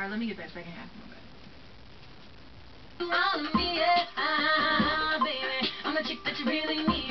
Alright, let me get that second half me, yeah, baby. I'm the chick that you really need.